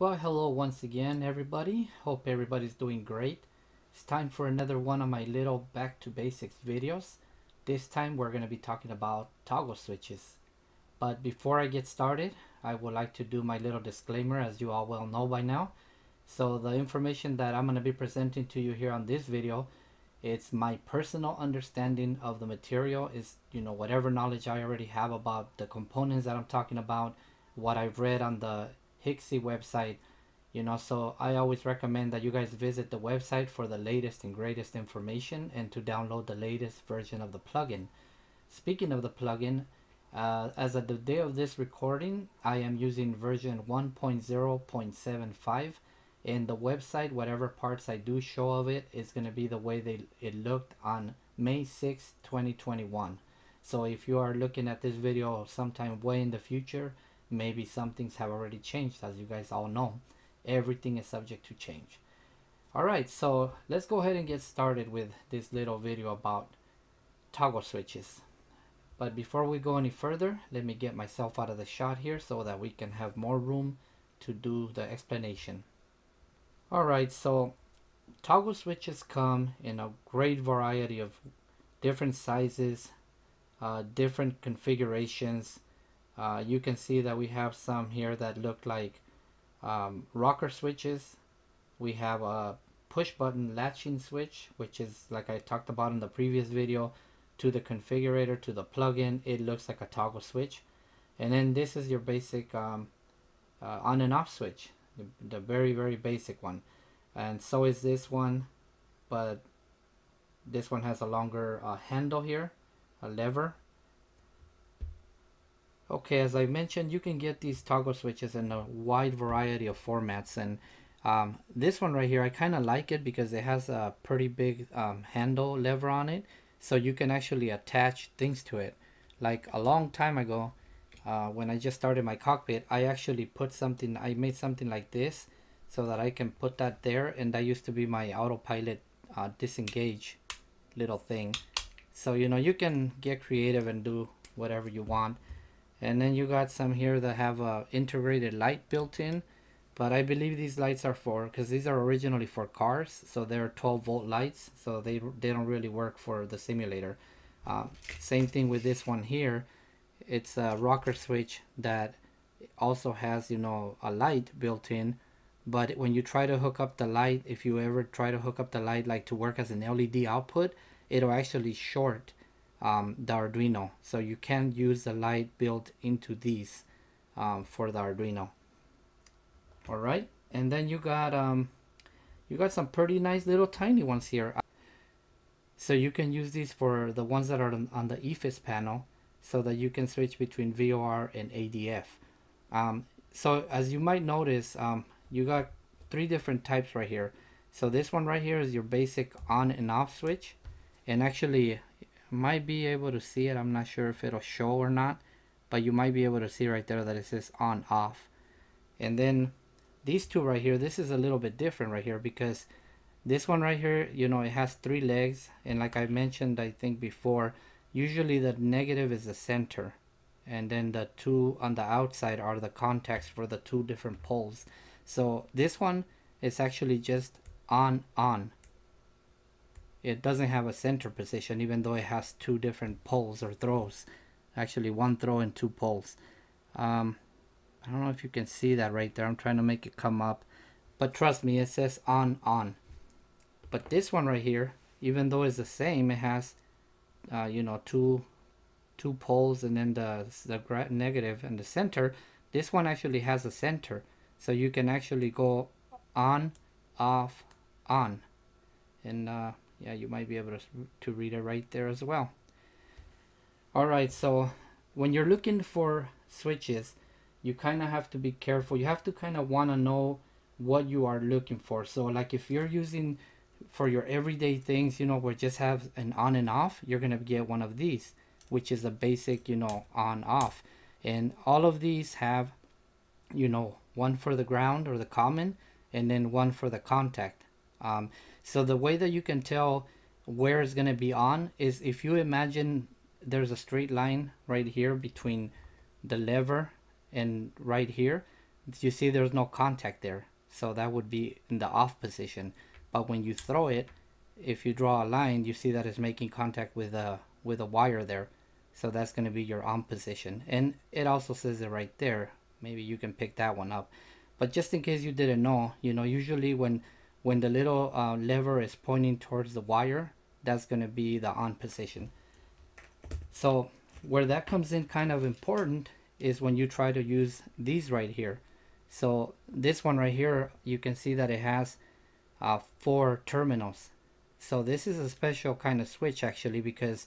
Well, hello once again, everybody. Hope everybody's doing great. It's time for another one of my little back to basics videos. This time we're going to be talking about toggle switches. But before I get started, I would like to do my little disclaimer as you all well know by now. So the information that I'm going to be presenting to you here on this video, it's my personal understanding of the material is, you know, whatever knowledge I already have about the components that I'm talking about, what I've read on the HCSCI website you know so I always recommend that you guys visit the website for the latest and greatest information and to download the latest version of the plugin. Speaking of the plugin uh, as of the day of this recording I am using version 1.0.75 and the website whatever parts I do show of it is going to be the way they it looked on May 6 2021 so if you are looking at this video sometime way in the future maybe some things have already changed as you guys all know. Everything is subject to change. Alright so let's go ahead and get started with this little video about toggle switches. But before we go any further let me get myself out of the shot here so that we can have more room to do the explanation. Alright so toggle switches come in a great variety of different sizes uh, different configurations uh, you can see that we have some here that look like um, rocker switches. We have a push button latching switch, which is like I talked about in the previous video, to the configurator, to the plugin, it looks like a toggle switch. And then this is your basic um, uh, on and off switch, the, the very, very basic one. And so is this one, but this one has a longer uh, handle here, a lever Okay, as I mentioned, you can get these toggle switches in a wide variety of formats. And um, this one right here, I kind of like it because it has a pretty big um, handle lever on it. So you can actually attach things to it. Like a long time ago, uh, when I just started my cockpit, I actually put something, I made something like this so that I can put that there. And that used to be my autopilot uh, disengage little thing. So, you know, you can get creative and do whatever you want and then you got some here that have a integrated light built in but I believe these lights are for because these are originally for cars so they're 12 volt lights so they they don't really work for the simulator. Uh, same thing with this one here. It's a rocker switch that also has you know a light built in but when you try to hook up the light if you ever try to hook up the light like to work as an LED output it'll actually short um, the Arduino. So you can use the light built into these um, for the Arduino. All right, and then you got um, you got some pretty nice little tiny ones here. So you can use these for the ones that are on the EFIS panel so that you can switch between VOR and ADF. Um, so as you might notice, um, you got three different types right here. So this one right here is your basic on and off switch. And actually might be able to see it I'm not sure if it'll show or not but you might be able to see right there that it says on off. And then these two right here this is a little bit different right here because this one right here you know it has three legs. And like I mentioned I think before usually the negative is the center. And then the two on the outside are the contacts for the two different poles. So this one is actually just on on it doesn't have a center position even though it has two different poles or throws. Actually one throw and two poles. Um, I don't know if you can see that right there. I'm trying to make it come up. But trust me it says on on. But this one right here even though it's the same it has uh, you know two two poles and then the, the negative and the center. This one actually has a center. So you can actually go on off on. And uh, yeah you might be able to, to read it right there as well. Alright so when you're looking for switches you kind of have to be careful. You have to kind of want to know what you are looking for. So like if you're using for your everyday things you know where just have an on and off you're gonna get one of these which is a basic you know on off. And all of these have you know one for the ground or the common and then one for the contact. Um, so the way that you can tell where it's going to be on is if you imagine there's a straight line right here between the lever and right here you see there's no contact there. So that would be in the off position. But when you throw it if you draw a line you see that it's making contact with a with a wire there. So that's going to be your on position. And it also says it right there. Maybe you can pick that one up. But just in case you didn't know you know usually when when the little uh, lever is pointing towards the wire that's going to be the on position. So where that comes in kind of important is when you try to use these right here. So this one right here you can see that it has uh, four terminals. So this is a special kind of switch actually because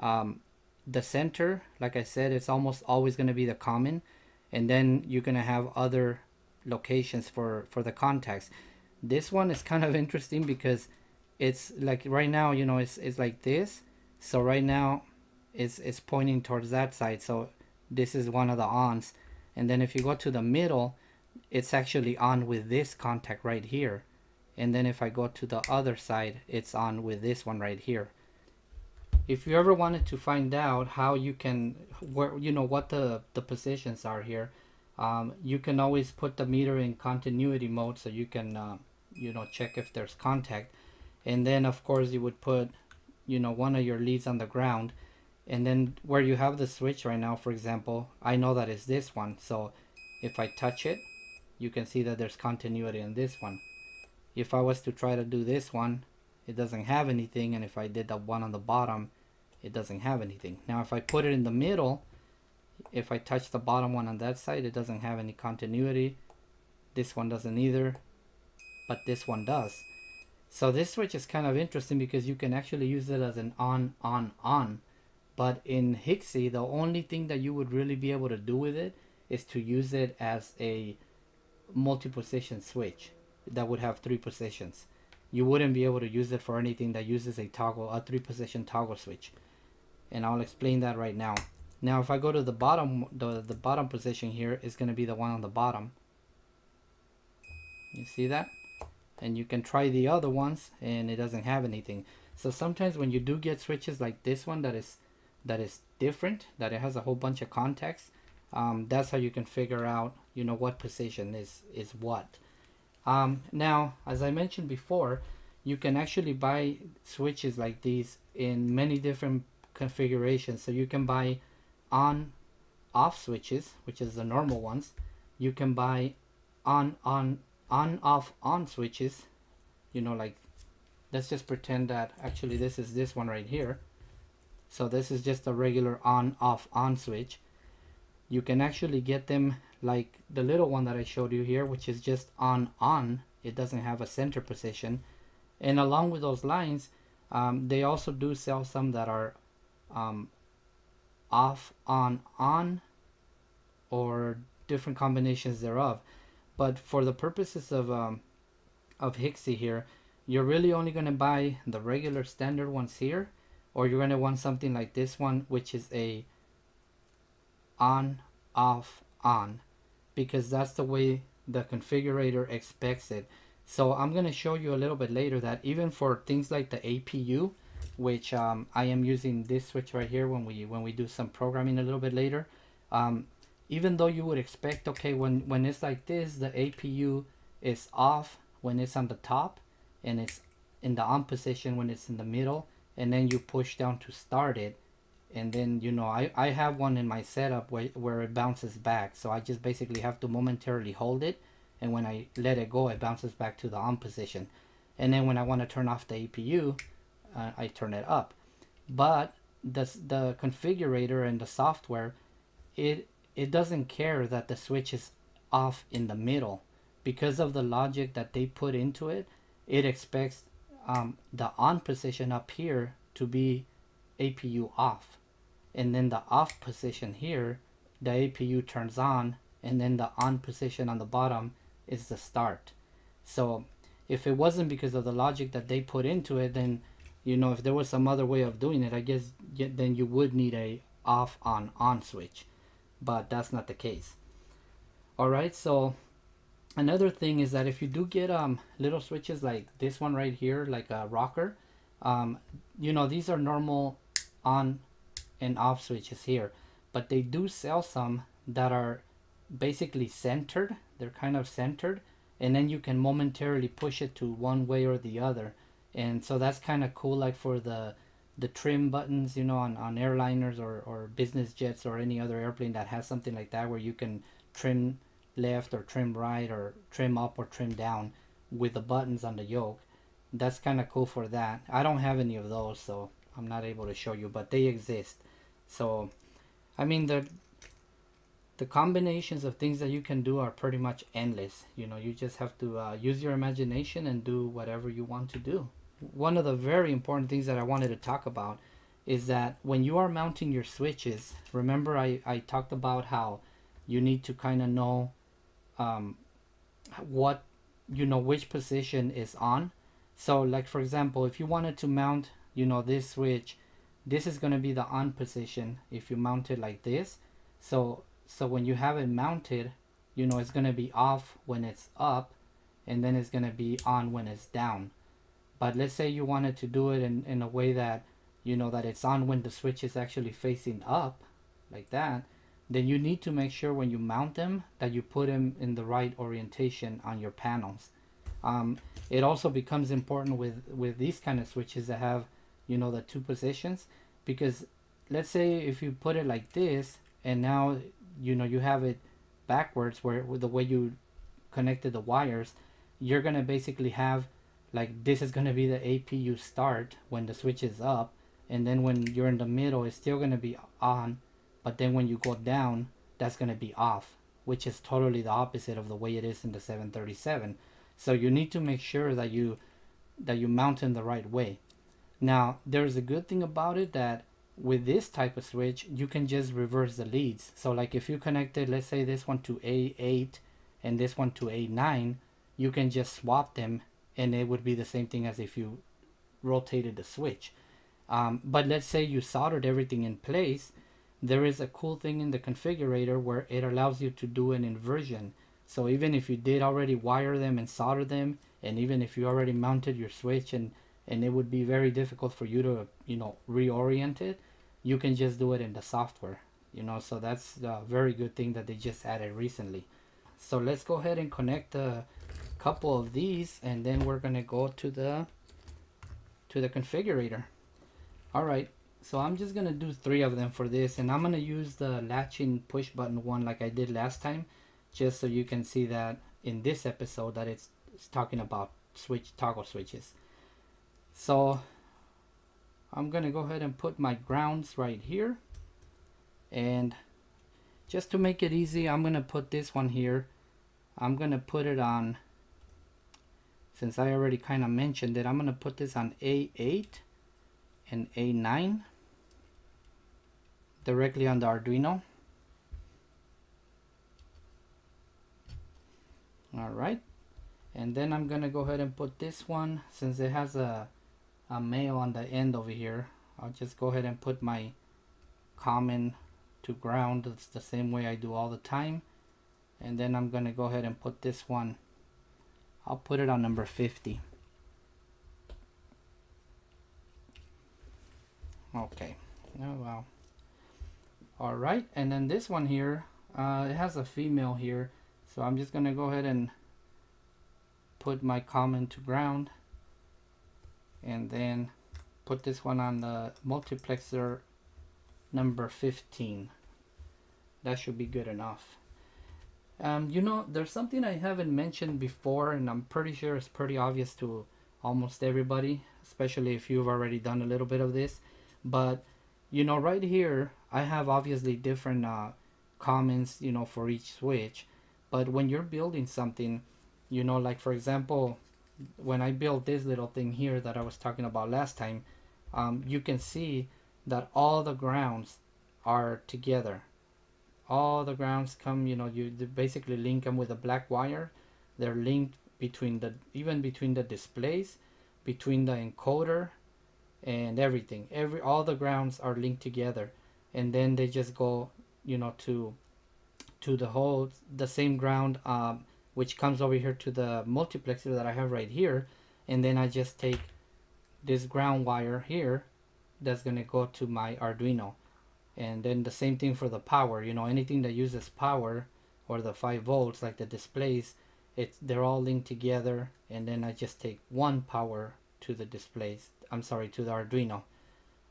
um, the center like I said it's almost always going to be the common and then you're going to have other locations for for the contacts this one is kind of interesting because it's like right now you know it's, it's like this. So right now it's, it's pointing towards that side. So this is one of the ons. And then if you go to the middle it's actually on with this contact right here. And then if I go to the other side it's on with this one right here. If you ever wanted to find out how you can where you know what the the positions are here um, you can always put the meter in continuity mode so you can uh, you know check if there's contact. And then of course you would put you know one of your leads on the ground. And then where you have the switch right now for example I know that is this one. So if I touch it you can see that there's continuity in this one. If I was to try to do this one it doesn't have anything. And if I did the one on the bottom it doesn't have anything. Now if I put it in the middle if I touch the bottom one on that side it doesn't have any continuity this one doesn't either but this one does so this switch is kind of interesting because you can actually use it as an on on on but in HCSCI the only thing that you would really be able to do with it is to use it as a multi-position switch that would have three positions. You wouldn't be able to use it for anything that uses a toggle, a three position toggle switch. And I'll explain that right now. Now if I go to the bottom, the, the bottom position here is going to be the one on the bottom. You see that? And you can try the other ones and it doesn't have anything. So sometimes when you do get switches like this one that is that is different, that it has a whole bunch of contacts, um, that's how you can figure out, you know, what position is, is what. Um, now, as I mentioned before, you can actually buy switches like these in many different configurations. So you can buy on off switches, which is the normal ones. You can buy on on on off on switches, you know, like let's just pretend that actually this is this one right here. So this is just a regular on off on switch. You can actually get them like the little one that I showed you here which is just on on it doesn't have a center position and along with those lines um, they also do sell some that are um, off on on or different combinations thereof but for the purposes of um, of HCSCI here you're really only going to buy the regular standard ones here or you're going to want something like this one which is a on off on because that's the way the configurator expects it. So I'm going to show you a little bit later that even for things like the APU, which um, I am using this switch right here when we when we do some programming a little bit later, um, even though you would expect, okay, when, when it's like this, the APU is off when it's on the top and it's in the on position when it's in the middle and then you push down to start it and then you know I, I have one in my setup where, where it bounces back. So I just basically have to momentarily hold it and when I let it go it bounces back to the on position. And then when I want to turn off the APU uh, I turn it up. But the, the configurator and the software it it doesn't care that the switch is off in the middle. Because of the logic that they put into it it expects um, the on position up here to be APU off. And then the off position here the APU turns on and then the on position on the bottom is the start. So if it wasn't because of the logic that they put into it then you know if there was some other way of doing it I guess then you would need a off on on switch. But that's not the case. Alright so another thing is that if you do get um little switches like this one right here like a rocker um you know these are normal on and off switches here. But they do sell some that are basically centered. They're kind of centered. And then you can momentarily push it to one way or the other and so that's kind of cool like for the the trim buttons you know on, on airliners or, or business jets or any other airplane that has something like that where you can trim left or trim right or trim up or trim down with the buttons on the yoke. That's kind of cool for that. I don't have any of those so i'm not able to show you but they exist. So i mean the the combinations of things that you can do are pretty much endless. You know you just have to uh, use your imagination and do whatever you want to do one of the very important things that i wanted to talk about is that when you are mounting your switches remember i, I talked about how you need to kind of know um, what you know which position is on. So like for example if you wanted to mount you know this switch this is going to be the on position if you mount it like this. So so when you have it mounted you know it's going to be off when it's up and then it's going to be on when it's down but let's say you wanted to do it in, in a way that you know that it's on when the switch is actually facing up like that then you need to make sure when you mount them that you put them in the right orientation on your panels. Um, it also becomes important with with these kind of switches that have you know the two positions. Because let's say if you put it like this and now you know you have it backwards where with the way you connected the wires you're gonna basically have like this is gonna be the APU start when the switch is up and then when you're in the middle it's still gonna be on but then when you go down that's gonna be off which is totally the opposite of the way it is in the 737 so you need to make sure that you that you mount in the right way. Now there's a good thing about it that with this type of switch you can just reverse the leads. So like if you connected let's say this one to A8 and this one to A9 you can just swap them and it would be the same thing as if you rotated the switch. Um, but let's say you soldered everything in place there is a cool thing in the configurator where it allows you to do an inversion. So even if you did already wire them and solder them and even if you already mounted your switch and and it would be very difficult for you to you know reorient it you can just do it in the software you know. So that's a very good thing that they just added recently so let's go ahead and connect a couple of these and then we're gonna go to the to the configurator. All right so I'm just gonna do three of them for this and I'm gonna use the latching push button one like I did last time just so you can see that in this episode that it's, it's talking about switch toggle switches. So I'm gonna go ahead and put my grounds right here and just to make it easy I'm gonna put this one here. I'm gonna put it on since I already kind of mentioned it I'm gonna put this on A8 and A9 directly on the Arduino. Alright and then I'm gonna go ahead and put this one since it has a a male on the end over here. I'll just go ahead and put my common to ground it's the same way I do all the time. And then I'm gonna go ahead and put this one I'll put it on number 50 okay oh well. All right and then this one here uh, it has a female here so I'm just gonna go ahead and put my common to ground. And then put this one on the multiplexer number 15 that should be good enough. Um, you know there's something I haven't mentioned before and I'm pretty sure it's pretty obvious to almost everybody especially if you've already done a little bit of this. But you know right here I have obviously different uh, commons you know for each switch. But when you're building something you know like for example when I built this little thing here that I was talking about last time, um, you can see that all the grounds are together. All the grounds come, you know, you basically link them with a black wire. They're linked between the, even between the displays, between the encoder and everything. Every, all the grounds are linked together. And then they just go, you know, to, to the whole, the same ground um, which comes over here to the multiplexer that I have right here and then I just take this ground wire here that's gonna go to my Arduino. And then the same thing for the power you know anything that uses power or the 5 volts like the displays it's they're all linked together and then I just take one power to the displays I'm sorry to the Arduino.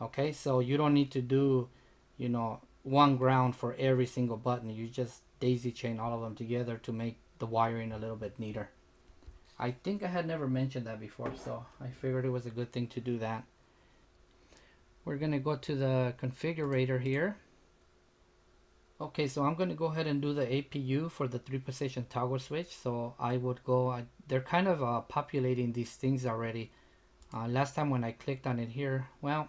Okay so you don't need to do you know one ground for every single button. You just daisy chain all of them together to make the wiring a little bit neater. I think I had never mentioned that before so I figured it was a good thing to do that we're gonna go to the configurator here. Okay so I'm gonna go ahead and do the APU for the three position toggle switch. So I would go I, they're kind of uh, populating these things already. Uh, last time when I clicked on it here well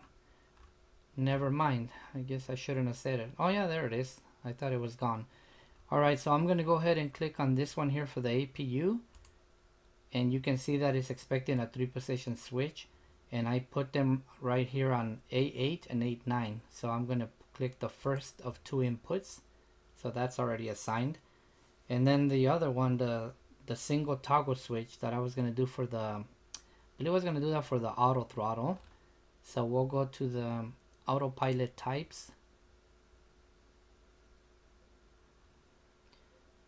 never mind. I guess I shouldn't have said it. Oh yeah there it is. I thought it was gone. Alright so I'm gonna go ahead and click on this one here for the APU and you can see that it's expecting a three position switch and I put them right here on A8 and A9 so I'm gonna click the first of two inputs. So that's already assigned. And then the other one the the single toggle switch that I was gonna do for the I believe I was gonna do that for the auto throttle. So we'll go to the autopilot types.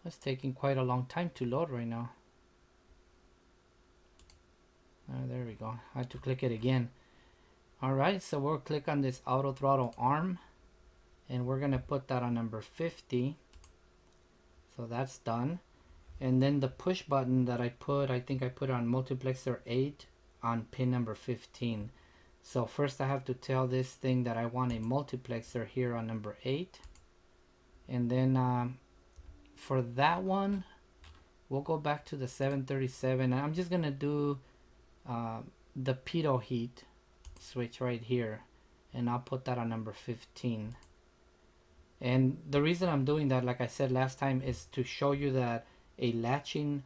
It's taking quite a long time to load right now oh, there we go. I had to click it again. Alright so we'll click on this auto throttle arm and we're gonna put that on number 50 so that's done. And then the push button that I put I think I put on multiplexer 8 on pin number 15 so first I have to tell this thing that I want a multiplexer here on number 8 and then um, for that one we'll go back to the 737 I'm just gonna do uh, the pitot heat switch right here and I'll put that on number 15 and the reason I'm doing that like I said last time is to show you that a latching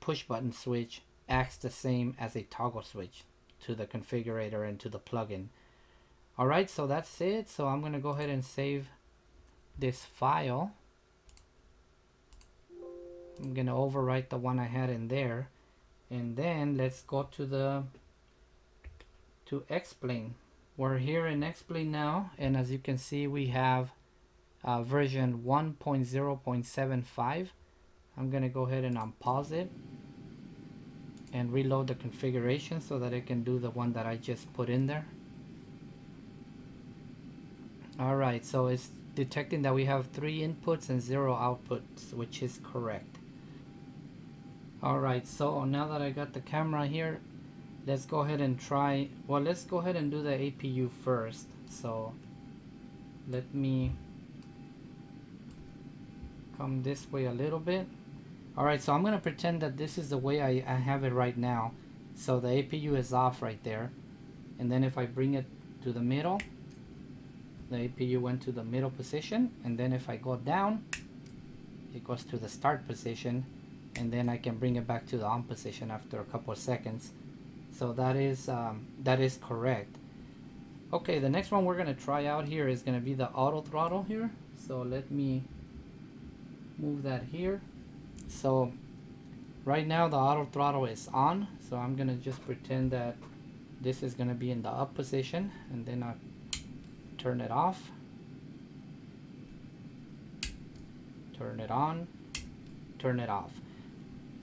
push button switch acts the same as a toggle switch to the configurator and to the plugin. Alright so that's it. So I'm gonna go ahead and save this file. I'm gonna overwrite the one I had in there and then let's go to the to X-Plane we're here in X-Plane now and as you can see we have uh, version 1.0.75 I'm gonna go ahead and unpause it and reload the configuration so that it can do the one that I just put in there. Alright so it's detecting that we have three inputs and zero outputs which is correct alright so now that I got the camera here let's go ahead and try well let's go ahead and do the APU first. So let me come this way a little bit. Alright so I'm gonna pretend that this is the way I, I have it right now. So the APU is off right there. And then if I bring it to the middle the APU went to the middle position. And then if I go down it goes to the start position and then I can bring it back to the on position after a couple of seconds. So that is um, that is correct. Okay the next one we're gonna try out here is gonna be the auto throttle here. So let me move that here. So right now the auto throttle is on. So I'm gonna just pretend that this is gonna be in the up position and then I turn it off. Turn it on. Turn it off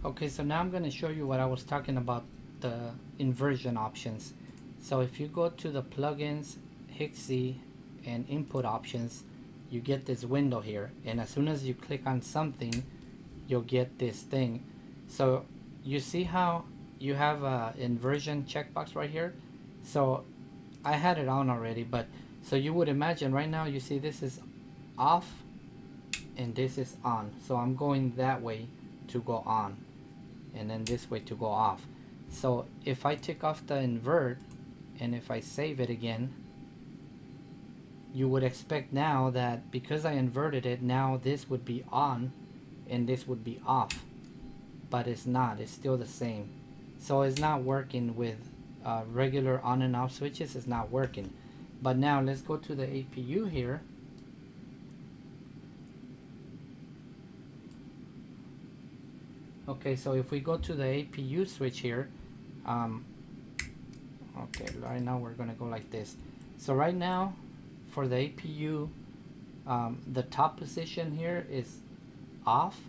okay so now I'm gonna show you what I was talking about the inversion options. So if you go to the plugins HCSCI and input options you get this window here. And as soon as you click on something you'll get this thing. So you see how you have a inversion checkbox right here? So I had it on already but so you would imagine right now you see this is off and this is on. So I'm going that way to go on and then this way to go off. So if I take off the invert and if I save it again you would expect now that because I inverted it now this would be on and this would be off. But it's not it's still the same. So it's not working with uh, regular on and off switches it's not working. But now let's go to the APU here okay so if we go to the APU switch here um, okay right now we're gonna go like this. So right now for the APU, um, the top position here is off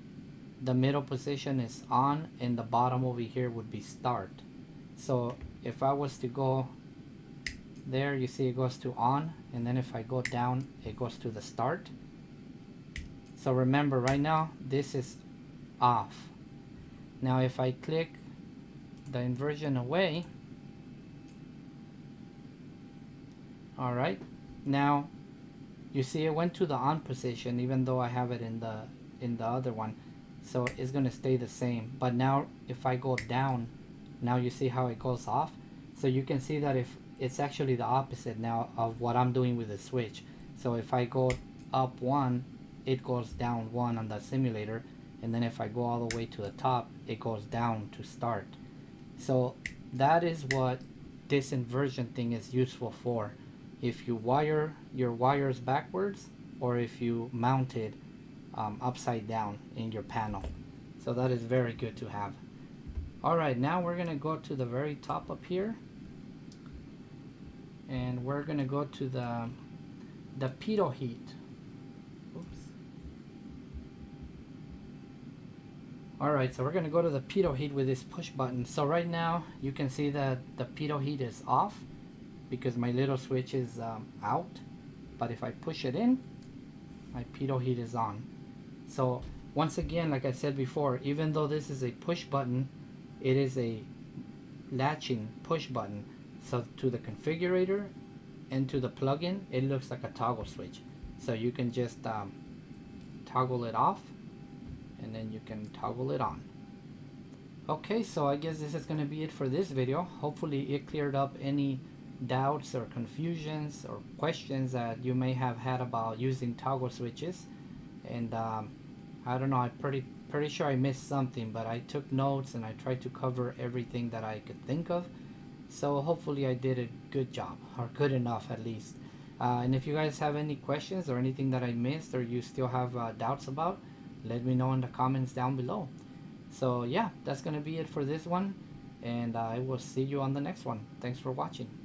the middle position is on and the bottom over here would be start. So if I was to go there you see it goes to on and then if I go down it goes to the start. So remember right now this is off now if I click the inversion away alright now you see it went to the on position even though I have it in the in the other one so it's gonna stay the same. But now if I go down now you see how it goes off? So you can see that if it's actually the opposite now of what I'm doing with the switch. So if I go up one it goes down one on the simulator and then if I go all the way to the top it goes down to start. So that is what this inversion thing is useful for. If you wire your wires backwards or if you mount it um, upside down in your panel. So that is very good to have. Alright now we're gonna go to the very top up here. And we're gonna go to the the pitot heat alright so we're gonna go to the pitot heat with this push button so right now you can see that the pitot heat is off because my little switch is um, out but if I push it in my pitot heat is on so once again, like I said before, even though this is a push button, it is a latching push button. So to the configurator and to the plugin, it looks like a toggle switch. So you can just um, toggle it off and then you can toggle it on. Okay, so I guess this is going to be it for this video. Hopefully it cleared up any doubts or confusions or questions that you may have had about using toggle switches. And um, I don't know, I'm pretty pretty sure I missed something, but I took notes and I tried to cover everything that I could think of. So hopefully I did a good job, or good enough at least. Uh, and if you guys have any questions or anything that I missed or you still have uh, doubts about, let me know in the comments down below. So yeah, that's going to be it for this one. And I will see you on the next one. Thanks for watching.